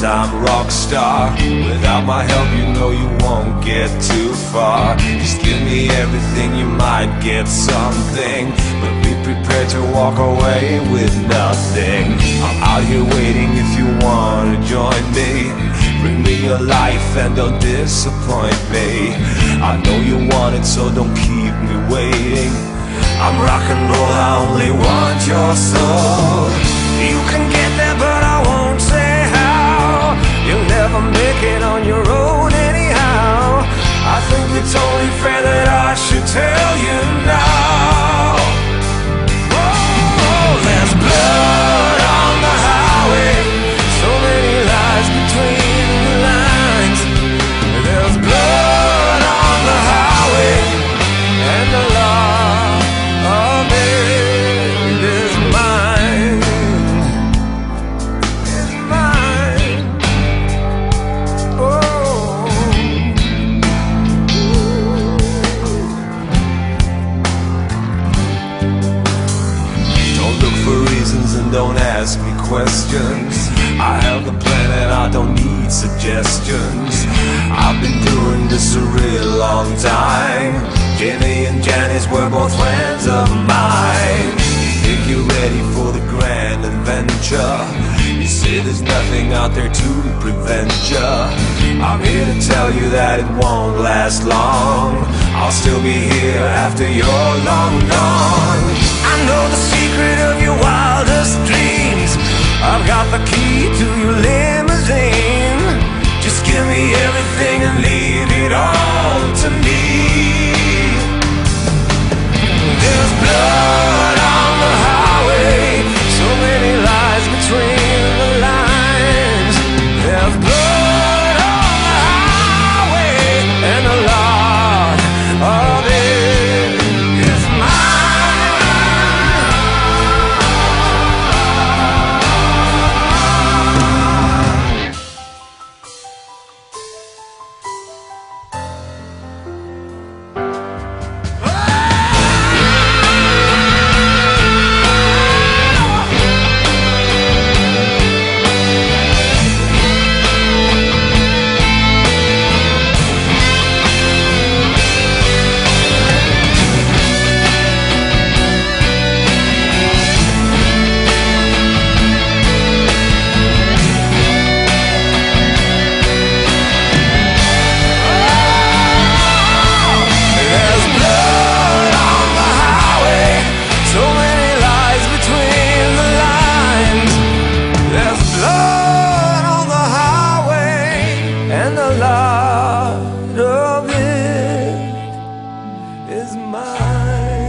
time rock star. Without my help you know you won't get too far. Just give me everything you might get something. But be prepared to walk away with nothing. I'm out here waiting if you wanna join me. Bring me your life and don't disappoint me. I know you want it so don't keep me waiting. I'm rock and roll, I only want your soul. You can get on your own anyhow. I think it's only fair that I should tell you now don't ask me questions. I have the plan and I don't need suggestions. I've been doing this a real long time. Jimi and Janis were both friends of mine. Think you're ready for the grand adventure? You say there's nothing out there to prevent ya I'm here to tell you that it won't last long. I'll still be here after you're long gone. I know the secret of. I've got the key is mine.